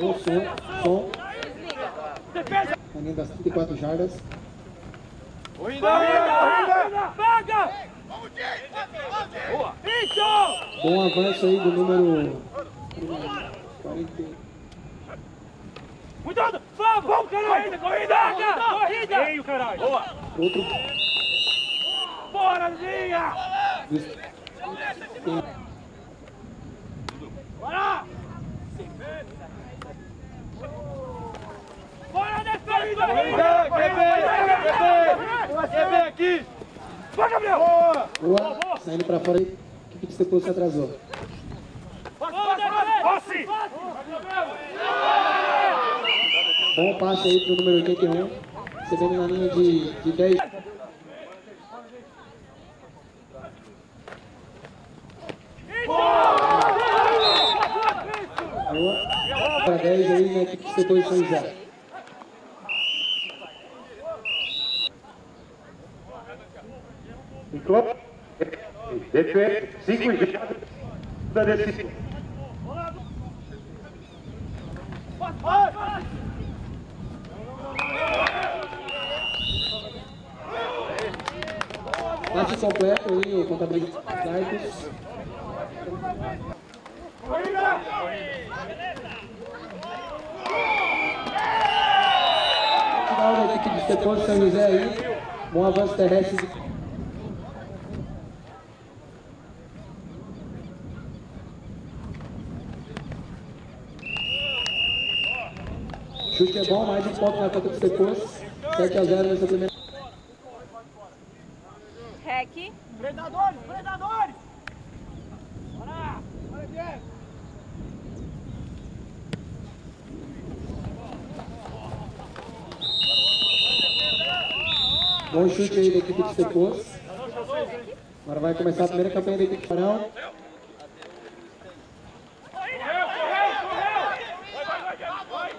Bom som, som. Linha das 34 jardas. Corrida! Corrida! Vaga! Boa! Isso! Bom avanço aí do número 40. Cuidado! Vamos! Vamos, caralho! Corrida! Corrida! Corrida! Veio, caralho! Boa! Outro Bora, linha! tem, Bora! Bora, defesa! Corrida! Corrida! QB aqui! Vai, Gabriel! Boa! saindo pra fora. A equipe de Stepos se atrasou. Passe! Bom passe aí pro número 81. Recebendo na linha de, de 10. Boa. Para 10 aí na equipe de Stepos São José. Entrou. Defesa. Cinco jardas da decisão. Passe completo aí, o contabilista Carlos. Final da equipe de Stepos São José aí. Bom avanço terrestre. Chute é bom, mais um ponto na conta do Stepos. 7 a 0 nessa primeira. Rec. Predadores! Predadores! Bora! Bora, Diego! Bom chute aí da equipe de Stepos. Agora vai começar a primeira campanha da equipe de Farão. Correu, correu, correu! Vai, vai, vai, vai!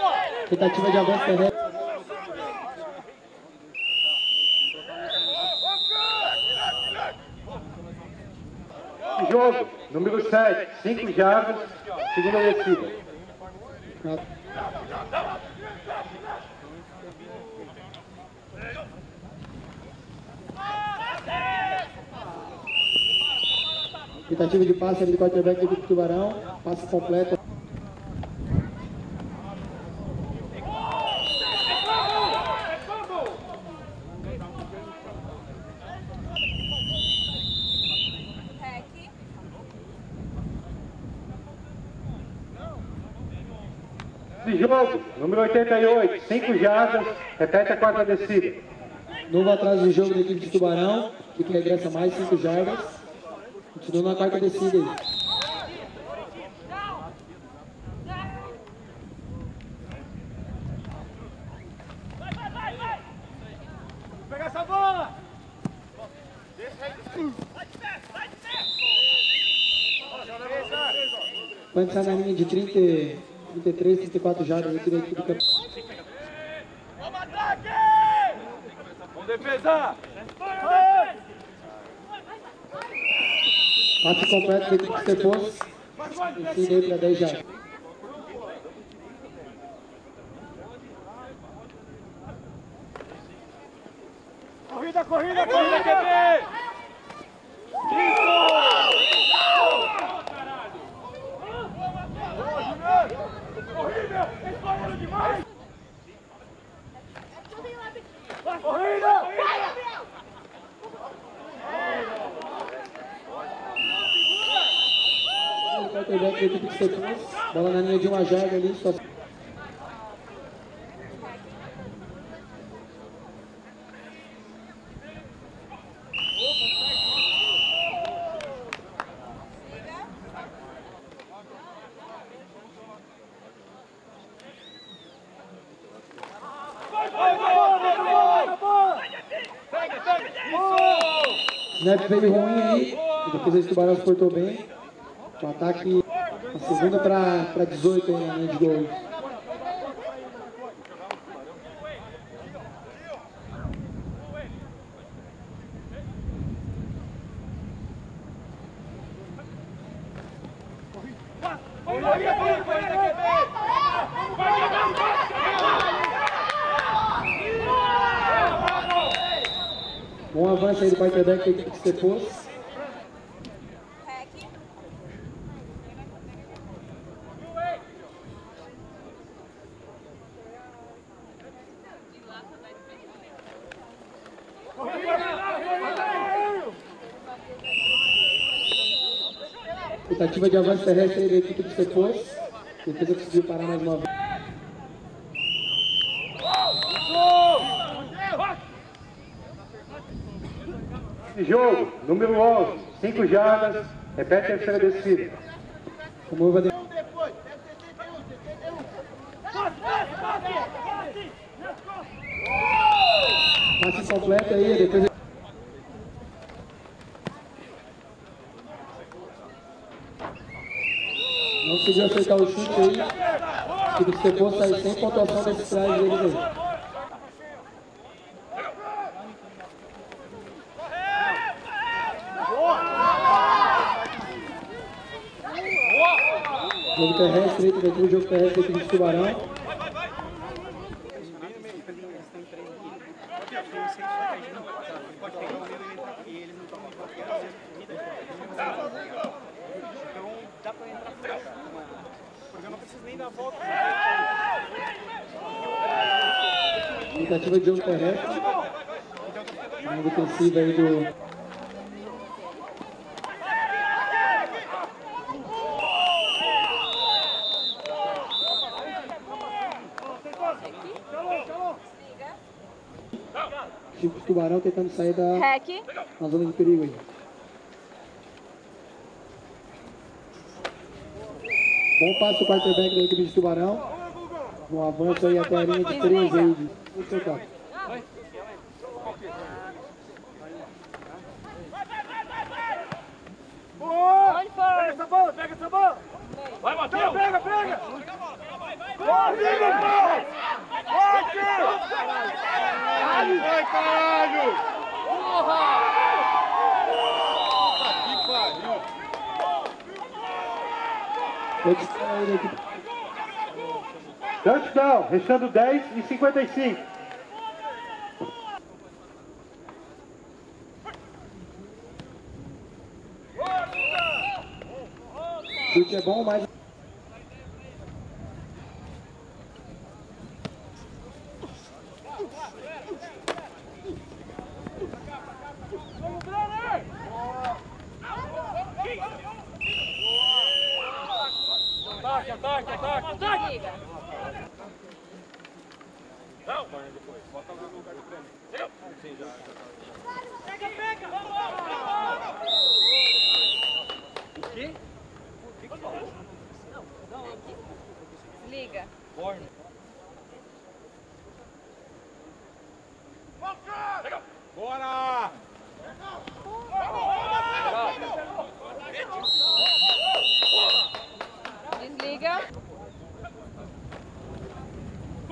Boa! Tentativa de avanço terrestre. Jogo. Número 7. Cinco jardas. Segunda descida. Tentativa de passe ali do quarterback do Tubarão. Passe completo. Rec. De jogo. Número 88. Cinco jardas. Repete a quarta descida. Novo atraso do jogo da equipe de Tubarão. Equipe regressa mais 5 jardas. Continua na quarta descida aí. Pega essa bola! Vai entrar na linha de 30, 33, 34 jardas aqui da equipe do campo. Vamos ataque! Vamos defesa! Passe completo equipe de Stepos. Descida aí para 10 jardas. Corrida, corrida, corrida, QB! Isso! Corrida! Escolhendo demais! Corrida! O quarterback da equipe de Stepos. Bola na linha de uma jarda ali. Só... Vai, vai, vai, vai, vai! Pega, pega! Veio ruim aí. A defesa de Tubarão se portou bem. O ataque, a segunda para 18 aí na linha de gol. Bom avanço aí do quarterback da equipe de Cepos. Rec. Tentativa de avanço terrestre da equipe de Cepos. Defesa conseguiu parar mais uma vez. Jogo, número 11, 5 jardas, repete a terceira descida. O Mova de... Passe completo aí, defesa. Não conseguiu acertar o chute aí. A equipe de Cepos sai sem pontuação desses trás deles aí. Jogo terrestre, tentativa de jogo terrestre da equipe de Tubarão. Tentativa de jogo terrestre. Linha defensiva aí do. Tipo de Tubarão tentando sair da zona de perigo aí. Bom passo do quarterback da equipe de Tubarão. Um avanço aí até a linha de 13 aí. de- do for? Pega essa bola, pega essa bola! Vai, Matheus! Pega, pega! Vai, Diego, vai! Vai, caralho! Aí da equipe. Touchdown, restando 10 e 55. Chute é bom, mas ataque, ataque. Não! Bota no lugar do prêmio. Pega, pega! O quê? Liga. Bora! Desliga.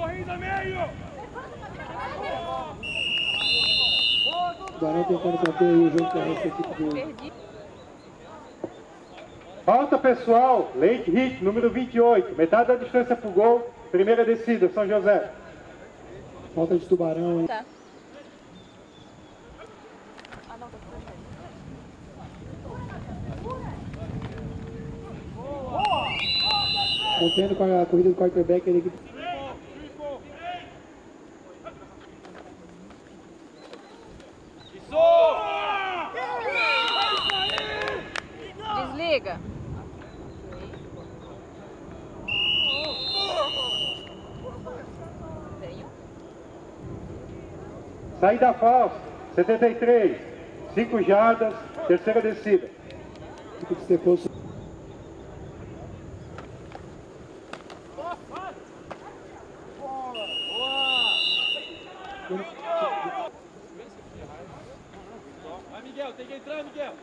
Corrida meio! Tubarão tentando conter o jogo da equipe do. Perdi. Falta pessoal, late hit, número 28. Metade da distância pro gol, primeira descida, São José. Falta de Tubarão aí. Tá. Contendo com a corrida do quarterback aí da equipe. Desliga. Veio. Saída falsa, 73. 5 jardas, terceira descida. A equipe de Cepos. Vai, Miguel, tem que entrar, Miguel!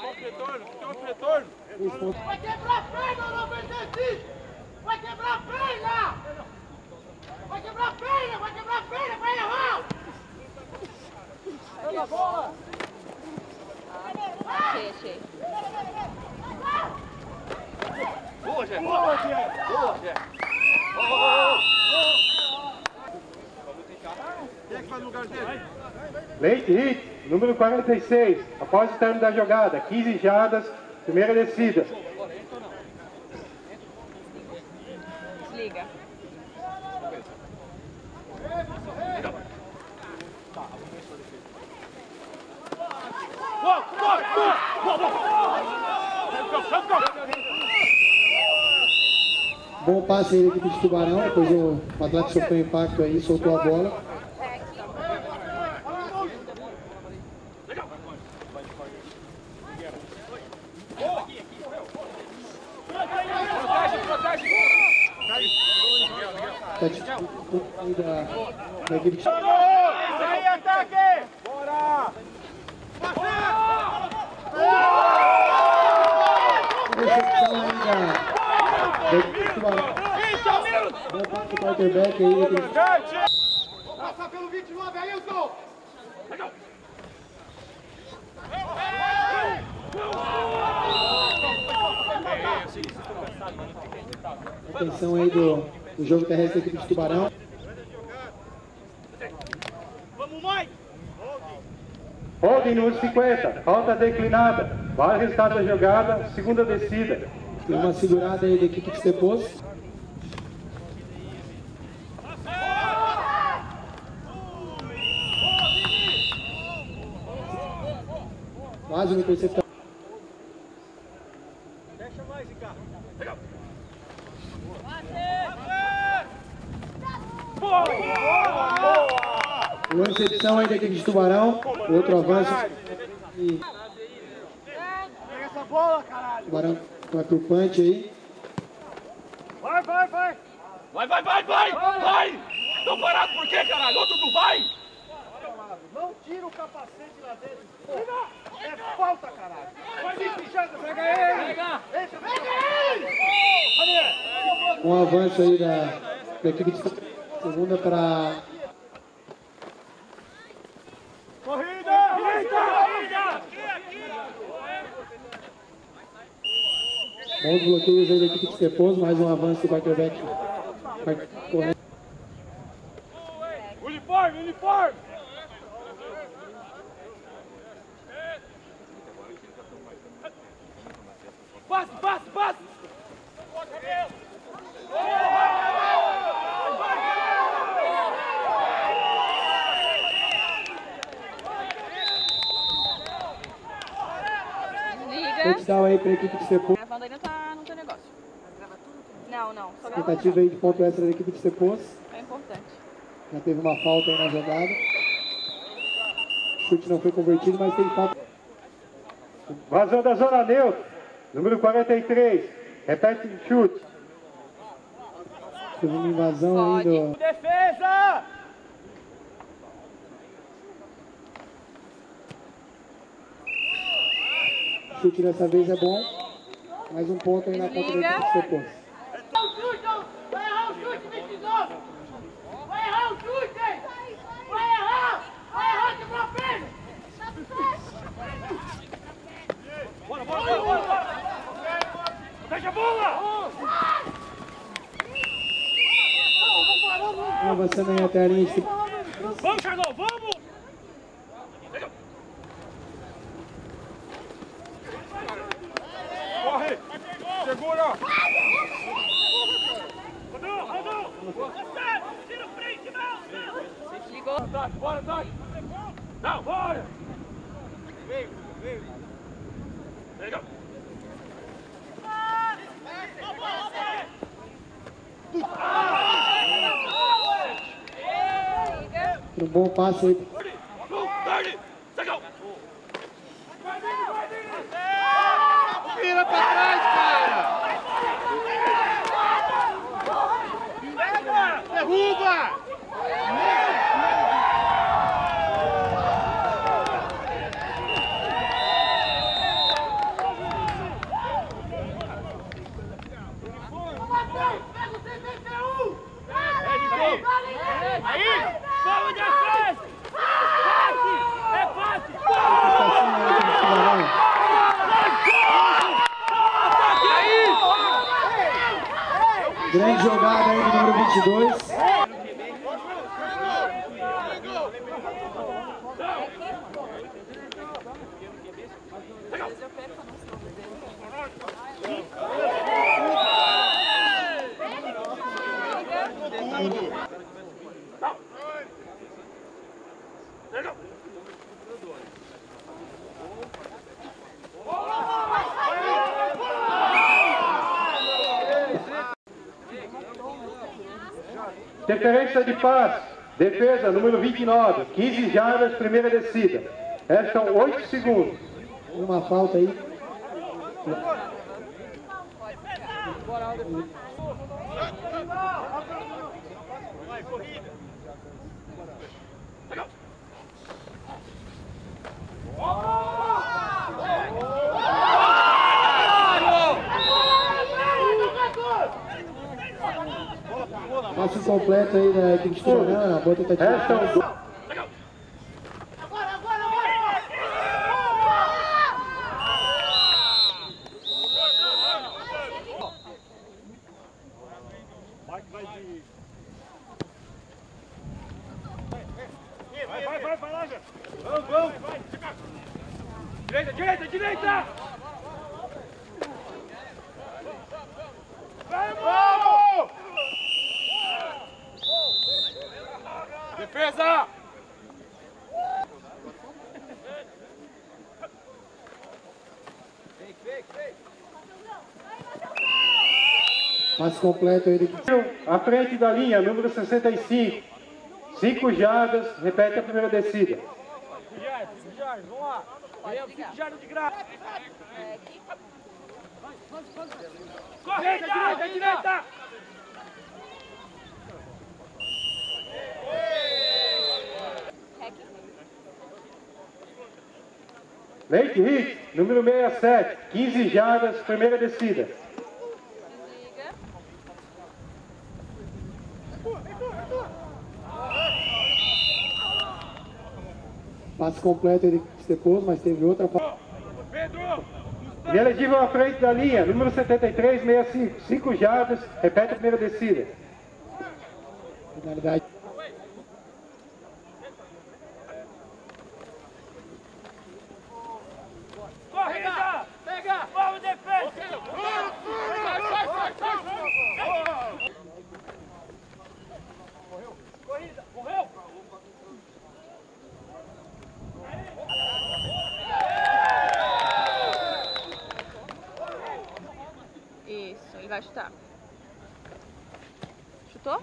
Tem um retorno, tem um retorno! Três pontos. Vai quebrar a perna, 95! Vai quebrar a perna! Vai quebrar a perna, vai quebrar a perna, vai errar! Leite Hit, número 46, após o término da jogada, 15 jardas, primeira descida. Desliga. Bom passe aí da equipe de Tubarão, depois o atleta sofreu impacto aí, soltou a bola. Protege, protege. Tá tipo, aí da, da equipe Isso aí, ataque! Bora! quarterback aí! Passa pelo 29, Ailton! Atenção aí do, do jogo terrestre da equipe de Tubarão. Vamos, mãe! Holding número 50, falta declinada. Vale o resultado da jogada, segunda descida. Tem uma segurada aí da equipe de Cepos. Quase uma interceptação. Deixa mais, Ricardo. Boa! Boa! Uma recepção aí da equipe de Tubarão. Outro avanço. E Pega essa bola, caralho! Tubarão vai pro punch aí. Vai, vai, vai! Vai, vai, vai, vai! Vai! Tão parado por quê, caralho? Outro tu vai! Não tira o capacete lá dentro! É falta, caralho! Vai, pega ele! Pega! Entra, pega ele! Um avanço aí da, da equipe de segunda para bons bloqueios aí da equipe de Cepos. Mais um avanço do quarterback. Uniforme, uniforme! Passe, passe, passe! Desliga. Touchdown aí para a equipe de Cepos. Gravando aí não tá no teu negócio. Não, não. Só grava Tentativa aí de ponto extra da equipe de Cepos. É importante. Já teve uma falta aí na jogada. O chute não foi convertido, mas teve falta. Vazou da zona neutra, número 43. Repete o chute. Teve uma invasão aí do, Defesa! o chute dessa vez é bom. Mais um ponto aí na conta da equipe de Cepos. Vai errar o chute, ó. vai errar o chute, 29! Vai errar o chute! Vai errar! Vai errar, quebrou a perna! Bora, bora, bora, bora! bora. Protege a bola! Avançando aí até a linha de Vamos, Charlão, vamos! Corre! Segura! Rodou, rodou! Tira o frente, Desligou. Ataque, bora, ataque! Não, bora! Veio. Legal. Desliga. um bom passe aí. Go, Dardy! Legal! Vira pra trás, cara! Derruba! Pega o 71! Aí! Vamos de frente! Fácil! É fácil! Passando aí da equipe de Tubarão. Jogada aí número 22. Interferência de paz. Defesa, número 29. 15 jardas, primeira descida. Restam 8 segundos. Uma falta aí. Completo aí da equipe de Tubarão, boa tentativa. Restam do- Vai, vai, vai, vai lá, já. Vamos, vamos. Direita, direita, direita. Vamos! Defesa! Passe completo equipe. À frente da linha, número 65. 5 jardas, repete a primeira descida. Jardim, Jardim, vamos lá. Fica Jardim de graça. Corrida, direita, direita. Late hit, número 67. 15 jardas, primeira descida. Passe completo equipe depois, mas teve outra. Pedro! Inelegível à frente da linha, número 73, 65. 5 jardas, repete a primeira descida. Finalidade. Corrida! Pega! Vamos, defesa! Sai, sai, sai, sai! Corrida! Morreu! Isso, ele vai chutar. Chutou?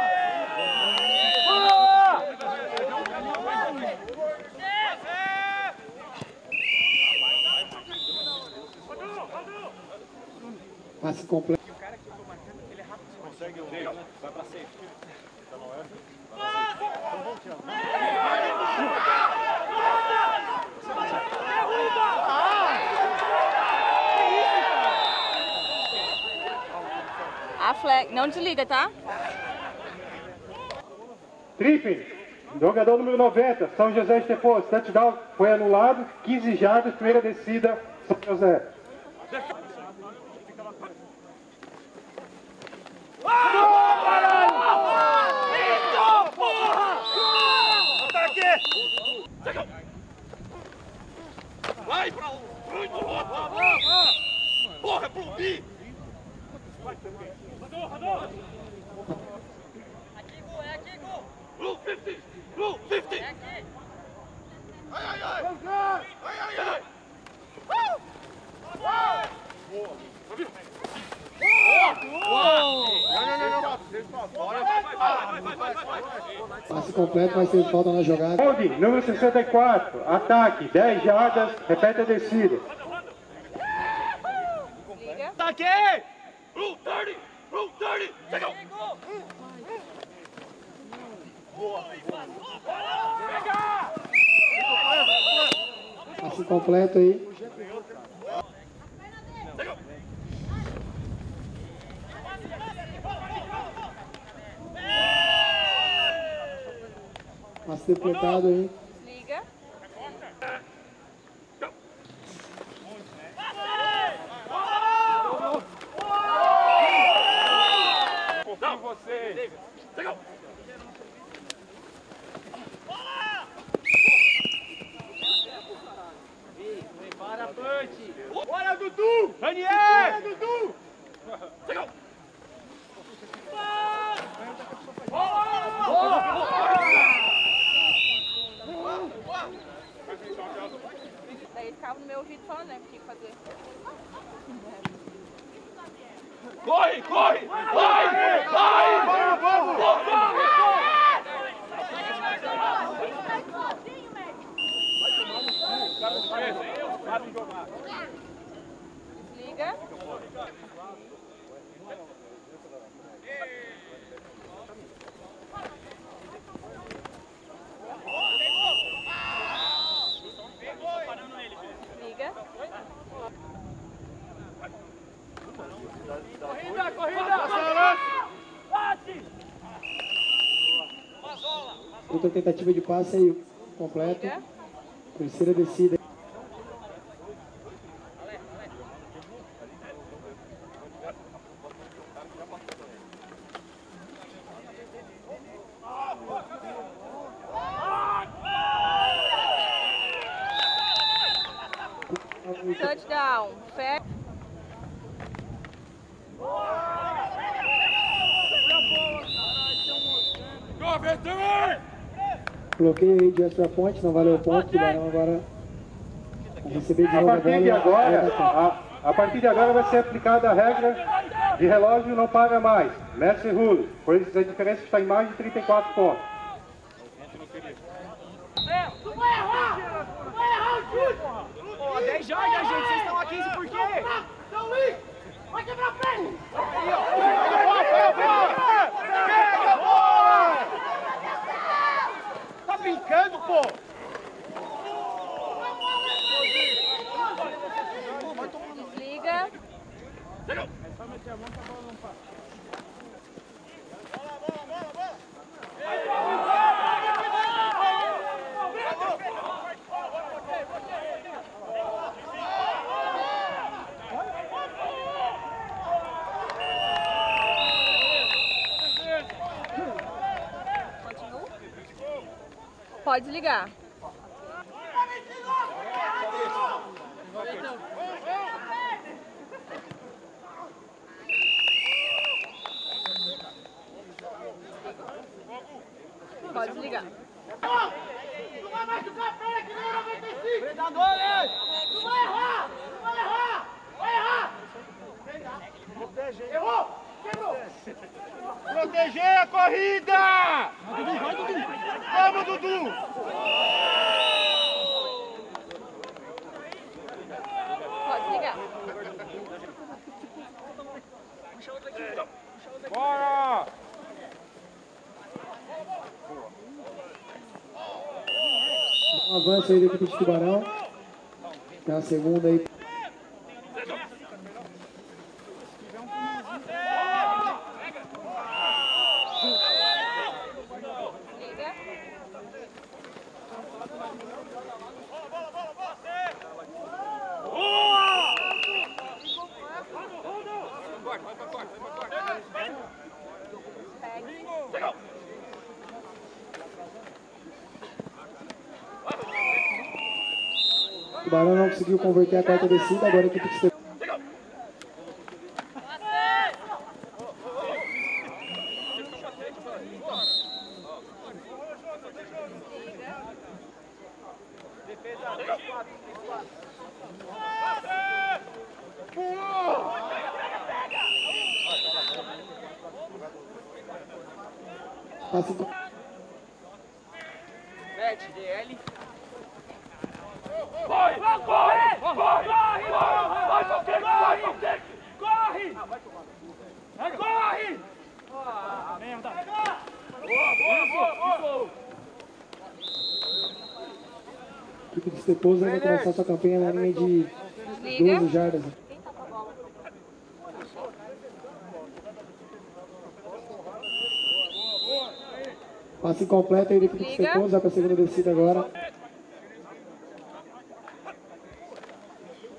Passe completo. A flag. Não desliga, tá? Tripping, jogador número 90, São José Estepos. Touchdown foi anulado. 15 jardas, primeira descida, São José. Isso, porra! Ataque! Vai pra um! Porra, é pro B! Rodou, rodou! Aqui, Gu, é aqui, Gu! Blue 50! Blue 50! É aqui! Ai, ai, ai! Ai, ai, ai! Passe completo, mas teve falta na jogada. Holding, número 64, ataque, 10 jardas, repete a descida. Ataque! Blue 30! Blue 30! Chegou! Pega! completo aí. Depletado aí. Desliga. Confio em você. Bora, Dudu! Daniel! Dudu! Daí eles ficavam no meu ouvido falando, né? Que tinha que fazer. Corre, corre! Vai! Vai! Desliga. Desliga. Corrida, corrida! Outra tentativa de passe aí, completo. Terceira descida. Touchdown. Fé. Bloqueio aí de extra point, não valeu o ponto. Tubarão agora receber de A novo a partir de agora, a, a partir de agora vai ser aplicada a regra de relógio não para mais. Mestre Rule, pois a diferença está em mais de 34 pontos. Não vai errar! Não vai errar o chute! Pô, 10 jardas, gente, vocês estão a 15 por quê? São Luís! Vai quebrar a perna! Aí, ó! Pega a bola! Pega a bola! Tá brincando, Pode desligar. Pode desligar. Não vai machucar a perna que nem o 95! Predadores! Não vai errar! Não vai errar! Vai errar! Errou! Quebrou! Proteger a corrida! Vamos, Dudu! Pode desligar. Bora! Avanço aí da equipe de Tubarão. Tem a segunda aí. Conseguiu converter a quarta descida, agora a equipe de Tubarão. Passe do- Vai! Vai! Vai! Vai! Vai! Vai! Corre! Corre! Ah, merda! Boa, boa, boa, boa! equipe de Esteposa vai começar sua campanha na linha de Desliga. 12 jardas. Passe completo aí da equipe de. Esteposa, vai para a segunda descida agora.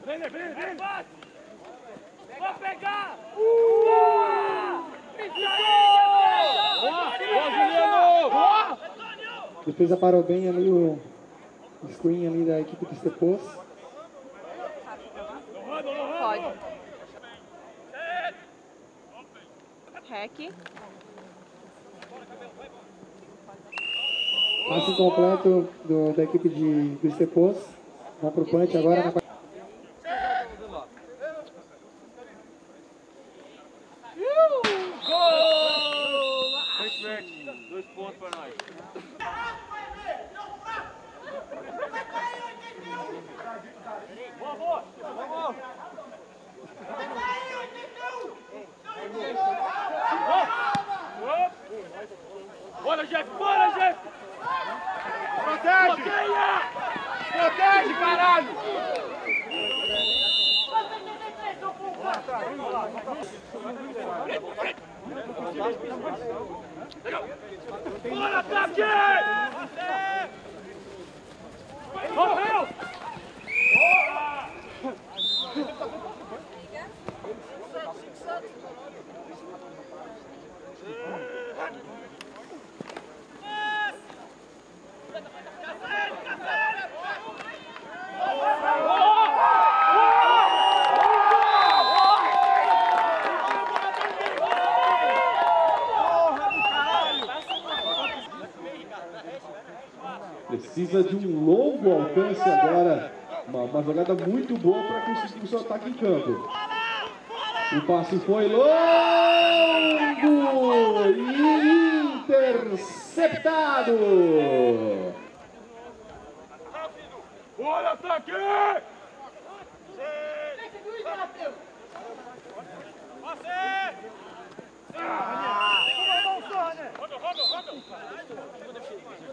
Vem, vem, vem! Vou pegar! Boa! Isso aí, Boa, Juliano! Boa! Defesa parou bem ali o screen ali da equipe de Esteposa. Pode. Rec. Passe completo do, da equipe de, do Estepos. Vamos pro punch agora na Dois pontos pra nós. Boa, boa! Vamos! Bora, Jeff! Bora, Jeff! Protege! Bloqueia! Protege, caralho! Bora, ataque! Morreu! Precisa de um longo alcance agora. Uma, uma jogada muito boa para conseguir o seu ataque em campo. O passe foi longo e interceptado. Bora, ataque! Liga.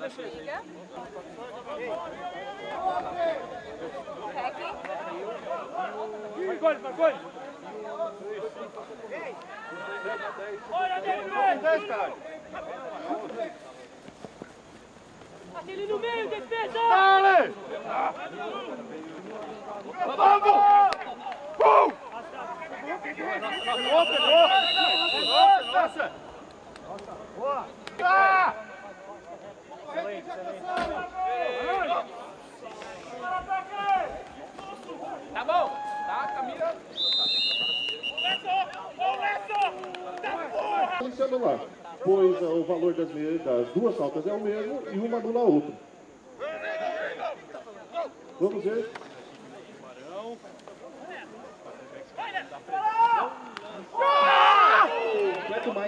Rec. Vai, gol, Aquele no meio, defesa! Dale! Vamos! Pum! Pegou, pegou! Nossa! Boa! Ah! Tá bom? Tá, Camila? Iniciando lá, pois ah, o valor das, das duas faltas é o mesmo e uma anula a outra. Vamos ver.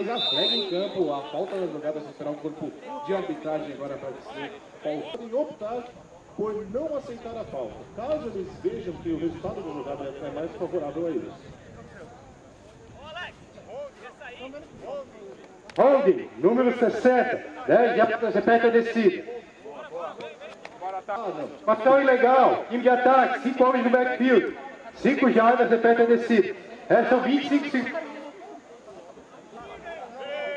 Mais a flag em campo, a falta da jogada será um corpo de arbitragem agora para dizer qual. Podem optar por não aceitar a falta, caso eles vejam que o resultado da jogada é mais favorável a eles. Holding, número 60. 10 jardas, repete a descida. Ação ilegal, time de ataque, 5 homens no backfield. 5 jardas, repete a descida. Restam 25 segundos.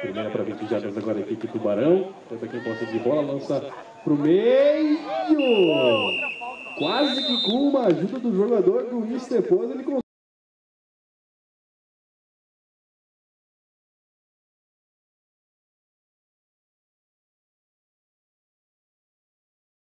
Primeira para 20 jardas agora a equipe Tubarão. Tenta quem possa de bola, lança pro meio. Quase que com uma ajuda do jogador do Istepos ele consegue.